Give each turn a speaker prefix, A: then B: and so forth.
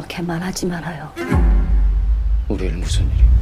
A: 그렇게 말하지 말아요.
B: 우리 일 무슨 일이야?